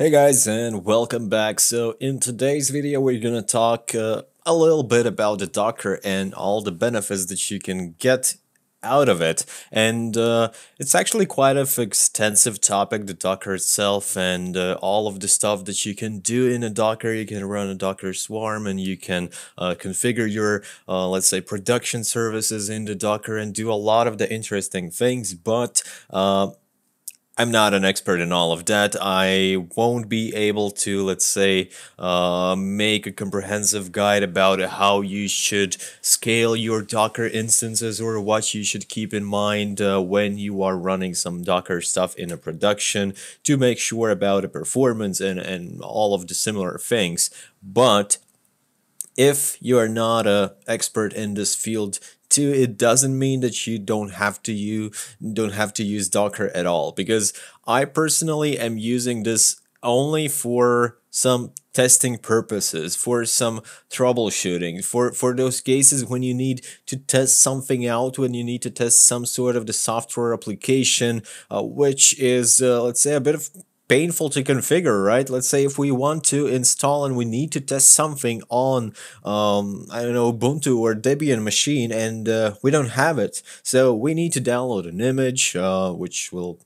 Hey guys and welcome back. So in today's video we're gonna talk uh, a little bit about the Docker and all the benefits that you can get out of it. And uh, it's actually quite an extensive topic the Docker itself and uh, all of the stuff that you can do in a Docker. You can run a Docker swarm and you can uh, configure your uh, let's say production services in the Docker and do a lot of the interesting things. But uh, I'm not an expert in all of that. I won't be able to, let's say, uh, make a comprehensive guide about how you should scale your Docker instances or what you should keep in mind uh, when you are running some Docker stuff in a production to make sure about the performance and, and all of the similar things. But if you are not an expert in this field, too it doesn't mean that you don't have to you don't have to use docker at all because i personally am using this only for some testing purposes for some troubleshooting for for those cases when you need to test something out when you need to test some sort of the software application uh, which is uh, let's say a bit of painful to configure, right? Let's say if we want to install and we need to test something on, um, I don't know, Ubuntu or Debian machine and uh, we don't have it. So we need to download an image, uh, which will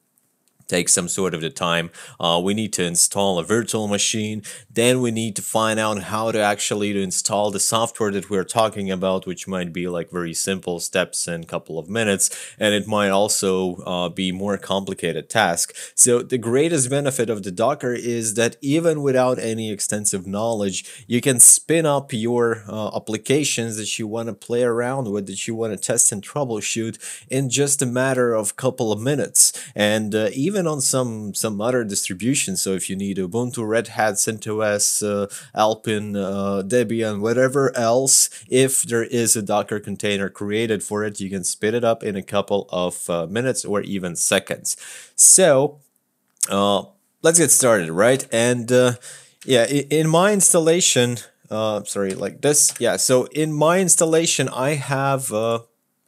take some sort of the time. Uh, we need to install a virtual machine. Then we need to find out how to actually to install the software that we're talking about, which might be like very simple steps in a couple of minutes. And it might also uh, be more complicated task. So the greatest benefit of the Docker is that even without any extensive knowledge, you can spin up your uh, applications that you want to play around with, that you want to test and troubleshoot in just a matter of couple of minutes. And uh, even even on some some other distributions. So if you need Ubuntu, Red Hat, CentOS, uh, Alpine, uh, Debian, whatever else, if there is a Docker container created for it, you can spin it up in a couple of uh, minutes or even seconds. So uh, let's get started, right? And uh, yeah, in my installation, uh, sorry, like this, yeah. So in my installation, I have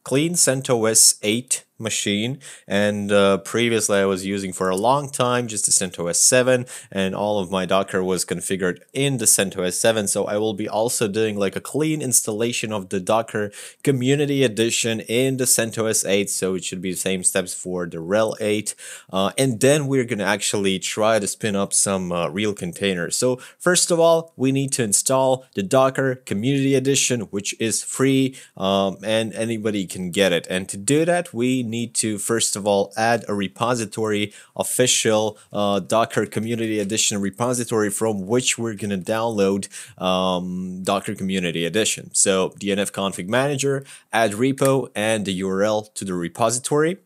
clean CentOS 8 machine and uh, previously I was using for a long time just the CentOS 7 and all of my Docker was configured in the CentOS 7 so I will be also doing like a clean installation of the Docker Community Edition in the CentOS 8 so it should be the same steps for the RHEL 8 uh, and then we're gonna actually try to spin up some uh, real containers. So first of all we need to install the Docker Community Edition which is free um, and anybody can get it and to do that we need to first of all add a repository, official uh, Docker Community Edition repository from which we're going to download um, Docker Community Edition. So DNF config manager, add repo and the URL to the repository.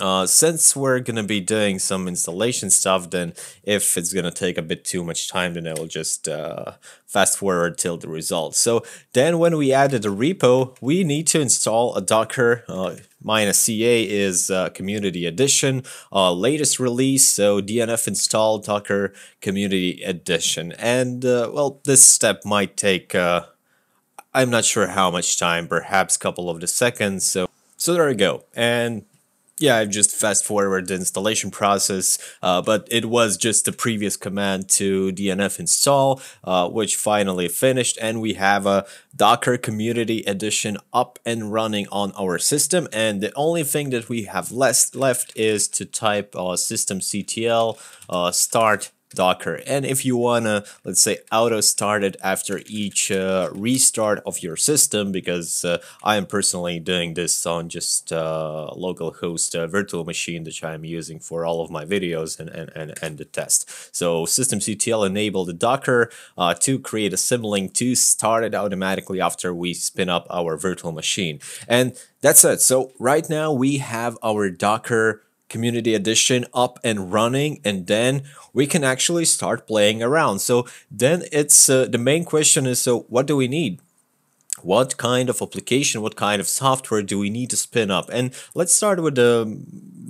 Uh, since we're going to be doing some installation stuff, then if it's going to take a bit too much time, then I will just uh, fast forward till the results. So then when we added a repo, we need to install a Docker uh, minus CE is uh, Community Edition, uh, latest release, so DNF install Docker Community Edition. And uh, well, this step might take, uh, I'm not sure how much time, perhaps a couple of the seconds. So, so there we go. And yeah, I've just fast forward the installation process, uh, but it was just the previous command to DNF install, uh, which finally finished, and we have a Docker Community Edition up and running on our system. And the only thing that we have left left is to type uh, systemctl uh, start Docker. And if you want to, let's say, auto start it after each uh, restart of your system, because uh, I am personally doing this on just uh, localhost uh, virtual machine that I'm using for all of my videos and, and, and, and the test. So systemctl enable the Docker uh, to create a symlink to start it automatically after we spin up our virtual machine. And that's it. So right now we have our Docker community edition up and running and then we can actually start playing around. So then it's uh, the main question is so what do we need? What kind of application what kind of software do we need to spin up? And let's start with the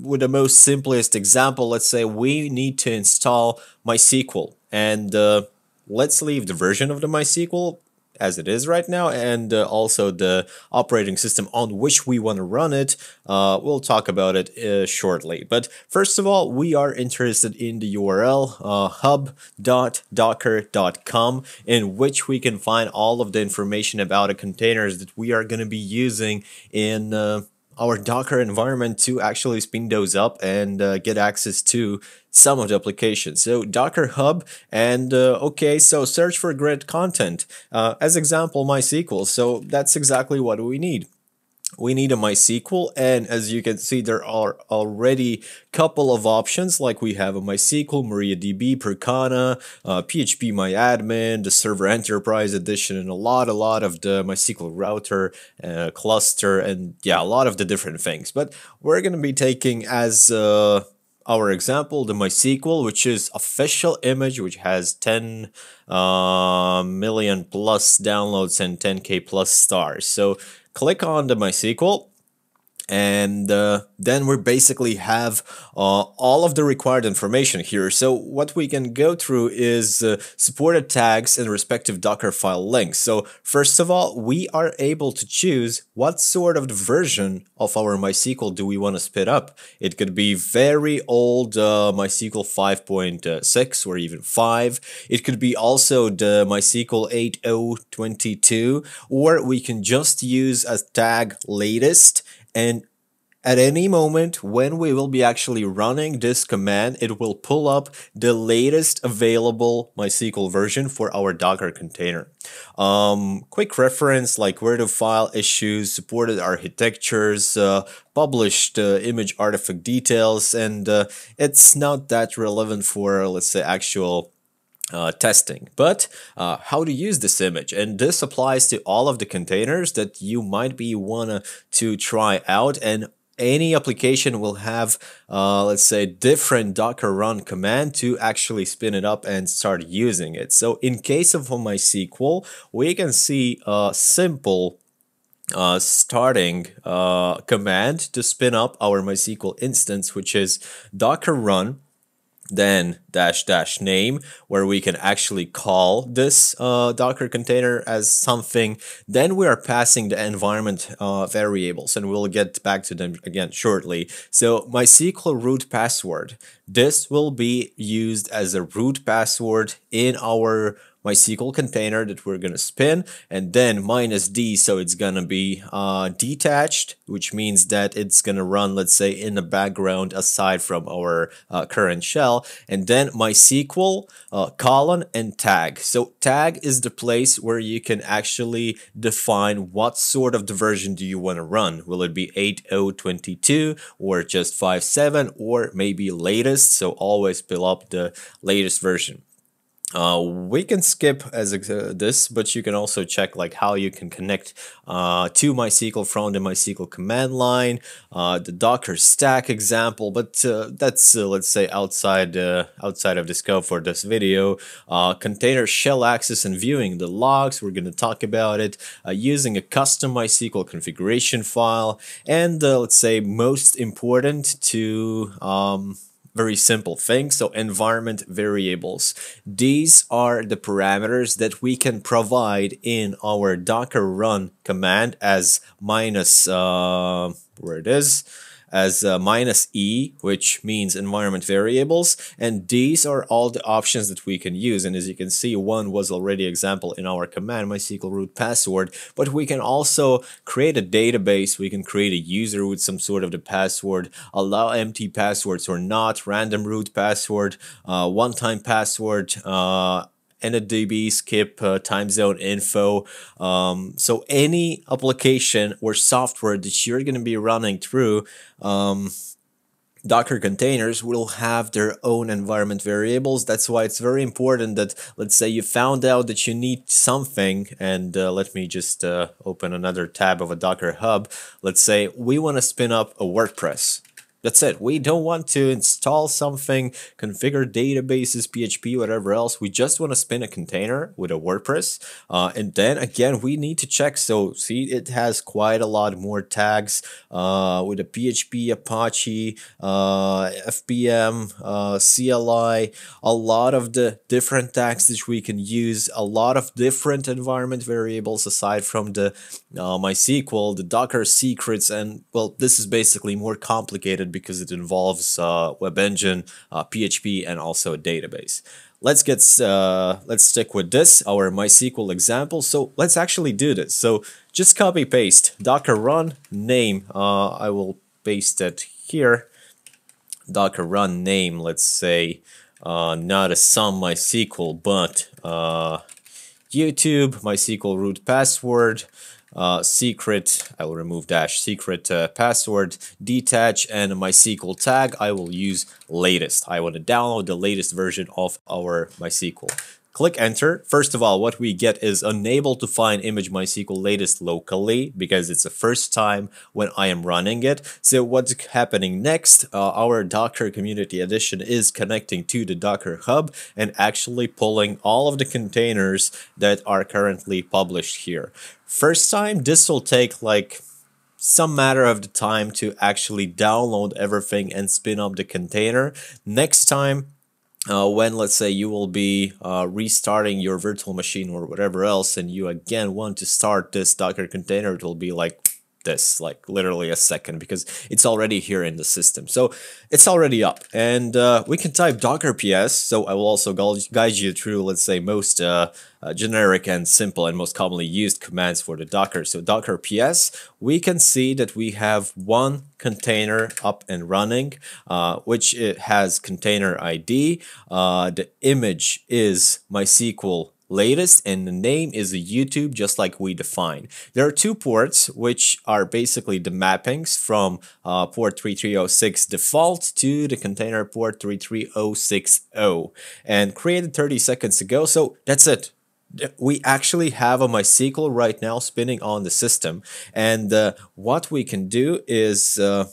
with the most simplest example. Let's say we need to install mysql and uh, let's leave the version of the mysql as it is right now and uh, also the operating system on which we want to run it. Uh, we'll talk about it uh, shortly. But first of all, we are interested in the URL uh, hub.docker.com in which we can find all of the information about the containers that we are going to be using in uh, our Docker environment to actually spin those up and uh, get access to some of the applications. So Docker Hub and uh, okay, so search for grid content. Uh, as example, MySQL. So that's exactly what we need we need a MySQL and as you can see there are already a couple of options like we have a MySQL, MariaDB, Percona, uh, PHP MyAdmin, the Server Enterprise Edition and a lot a lot of the MySQL router uh, cluster and yeah a lot of the different things but we're gonna be taking as uh, our example, the MySQL, which is official image, which has 10 uh, million plus downloads and 10k plus stars. So click on the MySQL and uh, then we basically have uh, all of the required information here. So what we can go through is uh, supported tags and respective Docker file links. So first of all, we are able to choose what sort of version of our MySQL do we want to spit up. It could be very old uh, MySQL 5.6 or even 5. It could be also the MySQL 8.022 or we can just use a tag latest and at any moment when we will be actually running this command, it will pull up the latest available MySQL version for our Docker container. Um, quick reference like where to file issues, supported architectures, uh, published uh, image artifact details, and uh, it's not that relevant for, let's say, actual uh, testing, but uh, how to use this image. And this applies to all of the containers that you might be wanna to try out and any application will have, uh, let's say, different docker run command to actually spin it up and start using it. So in case of MySQL, we can see a simple uh, starting uh, command to spin up our MySQL instance, which is docker run then dash dash name where we can actually call this uh, docker container as something. Then we are passing the environment uh, variables and we'll get back to them again shortly. So MySQL root password this will be used as a root password in our MySQL container that we're going to spin and then minus D so it's going to be uh, detached which means that it's going to run let's say in the background aside from our uh, current shell and then MySQL uh, colon and tag. So tag is the place where you can actually define what sort of version do you want to run. Will it be 8.022 or just 5.7 or maybe latest so always fill up the latest version. Uh, we can skip as uh, this, but you can also check like how you can connect uh, to MySQL from the MySQL command line, uh, the Docker stack example, but uh, that's uh, let's say outside outside of the scope for this video. container shell access and viewing the logs, we're going to talk about it using a custom MySQL configuration file, and let's say most important to um, very simple thing. So environment variables. These are the parameters that we can provide in our docker run command as minus, uh, where it is, as uh, minus e, which means environment variables. And these are all the options that we can use. And as you can see, one was already example in our command, MySQL root password. But we can also create a database. We can create a user with some sort of the password, allow empty passwords or not, random root password, uh, one-time password, uh, InitDB, skip uh, time zone info. Um, so any application or software that you're going to be running through um, Docker containers will have their own environment variables. That's why it's very important that, let's say you found out that you need something, and uh, let me just uh, open another tab of a Docker Hub. Let's say we want to spin up a WordPress. That's it. We don't want to install something, configure databases, PHP, whatever else. We just want to spin a container with a WordPress. Uh, and then again, we need to check. So see, it has quite a lot more tags uh, with a PHP, Apache, uh, FPM, uh, CLI, a lot of the different tags that we can use, a lot of different environment variables aside from the uh, MySQL, the Docker secrets, and well, this is basically more complicated because it involves uh, web engine, uh, PHP, and also a database. Let's get uh, let's stick with this our MySQL example. So let's actually do this. So just copy paste Docker run name. Uh, I will paste it here. Docker run name. Let's say uh, not a some MySQL, but uh, YouTube MySQL root password uh, secret, I will remove dash secret uh, password, detach, and MySQL tag, I will use latest. I want to download the latest version of our MySQL. Click enter. First of all, what we get is unable to find image MySQL latest locally because it's the first time when I am running it. So what's happening next? Uh, our Docker Community Edition is connecting to the Docker Hub and actually pulling all of the containers that are currently published here. First time, this will take like some matter of the time to actually download everything and spin up the container. Next time, uh, when let's say you will be uh, restarting your virtual machine or whatever else and you again want to start this docker container it will be like this like literally a second because it's already here in the system. So it's already up. And uh, we can type docker ps so i will also guide you through let's say most uh, generic and simple and most commonly used commands for the docker. So docker ps we can see that we have one container up and running uh, which it has container id uh, the image is mysql latest and the name is YouTube just like we define. There are two ports which are basically the mappings from uh, port 3306 default to the container port 33060 and created 30 seconds ago. So that's it we actually have a MySQL right now spinning on the system. And uh, what we can do is uh,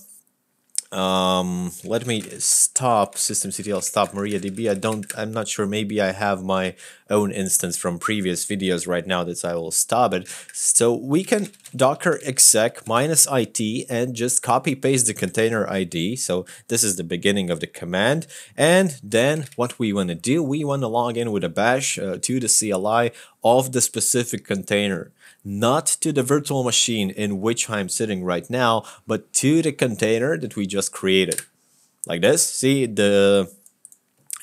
um, let me stop systemctl stop mariadb i don't i'm not sure maybe i have my own instance from previous videos right now that i will stop it. So we can docker exec minus it and just copy paste the container id so this is the beginning of the command. And then what we want to do we want to log in with a bash uh, to the cli of the specific container not to the virtual machine in which I'm sitting right now, but to the container that we just created. Like this, see the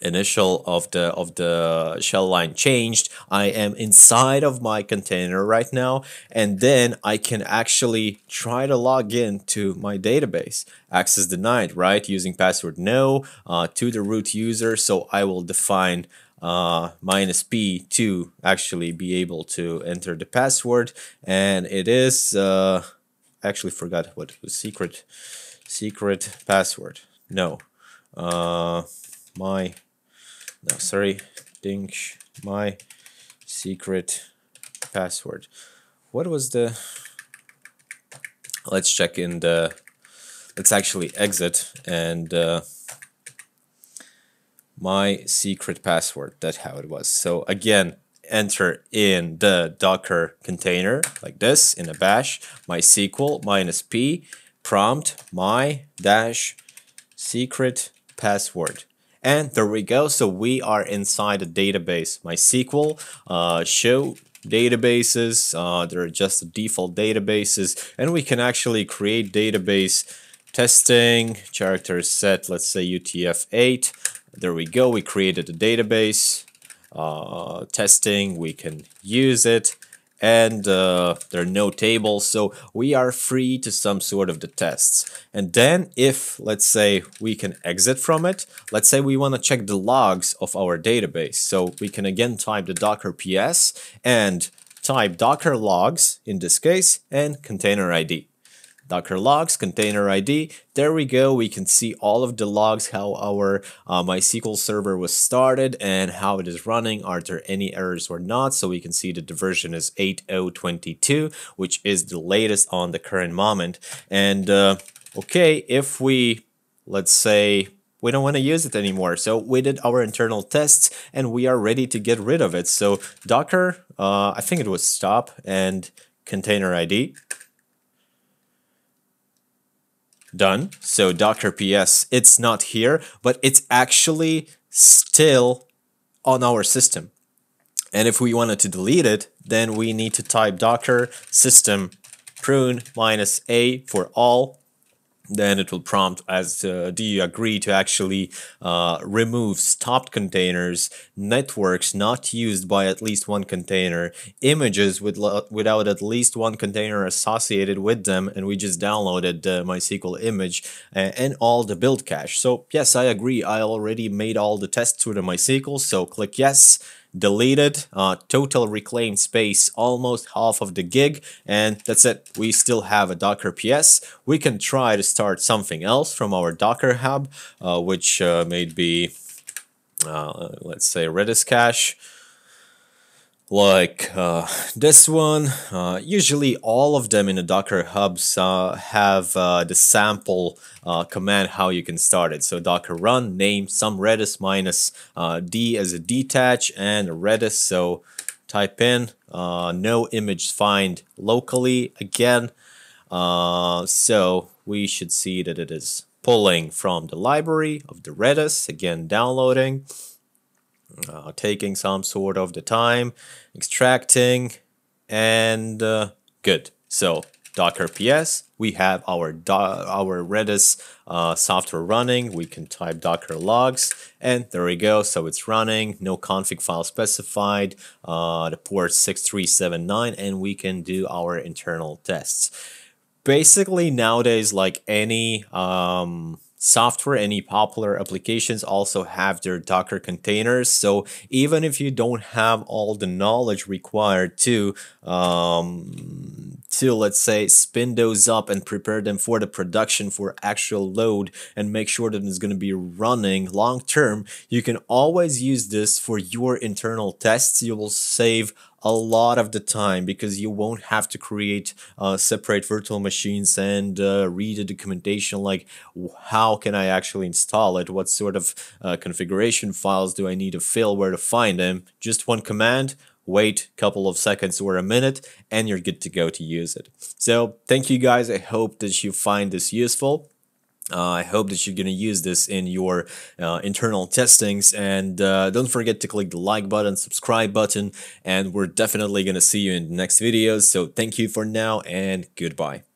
initial of the of the shell line changed I am inside of my container right now and then I can actually try to log in to my database access denied right using password no uh, to the root user so I will define uh, minus p to actually be able to enter the password. And it is uh, actually forgot what was secret secret password. No. Uh, my no sorry. Ding my secret password. What was the let's check in the let's actually exit and uh, my secret password. That's how it was. So again, enter in the Docker container like this in a bash, MySQL minus p, prompt my dash secret password. And there we go. So we are inside the database. MySQL uh, show databases. Uh, they're just the default databases. And we can actually create database testing, character set, let's say UTF-8. There we go, we created a database, uh, testing, we can use it, and uh, there are no tables, so we are free to some sort of the tests. And then if, let's say, we can exit from it, let's say we want to check the logs of our database. So we can again type the docker ps and type docker logs, in this case, and container ID. Docker logs, container ID. There we go. We can see all of the logs, how our uh, MySQL server was started and how it is running. Are there any errors or not? So we can see that the version is 8.022, which is the latest on the current moment. And uh, okay, if we let's say we don't want to use it anymore. So we did our internal tests and we are ready to get rid of it. So Docker, uh, I think it was stop and container ID. Done. So Docker PS, it's not here, but it's actually still on our system. And if we wanted to delete it, then we need to type docker system prune minus a for all then it will prompt as uh, do you agree to actually uh, remove stopped containers, networks not used by at least one container, images with without at least one container associated with them, and we just downloaded the MySQL image and, and all the build cache. So yes, I agree. I already made all the tests with the MySQL, so click yes deleted, uh, total reclaimed space almost half of the gig, and that's it. We still have a Docker PS. We can try to start something else from our Docker hub, uh, which uh, may be, uh, let's say, Redis cache like uh, this one. Uh, usually all of them in the Docker hubs uh, have uh, the sample uh, command how you can start it. So docker run name some redis minus uh, d as a detach and redis. So type in no image find locally again. so we should see that it is pulling from the library of the redis again downloading uh, taking some sort of the time, extracting, and uh, good. So Docker PS, we have our our Redis uh, software running. We can type Docker logs, and there we go. So it's running. No config file specified. Uh, the port 6379, and we can do our internal tests. Basically, nowadays, like any um, software, any popular applications also have their Docker containers. So even if you don't have all the knowledge required to, um, to let's say spin those up and prepare them for the production for actual load and make sure that it's going to be running long term, you can always use this for your internal tests. You will save a lot of the time because you won't have to create uh, separate virtual machines and uh, read the documentation like how can I actually install it, what sort of uh, configuration files do I need to fill, where to find them. Just one command, wait a couple of seconds or a minute and you're good to go to use it. So thank you guys. I hope that you find this useful. Uh, I hope that you're going to use this in your uh, internal testings and uh, don't forget to click the like button, subscribe button, and we're definitely going to see you in the next videos. So thank you for now and goodbye.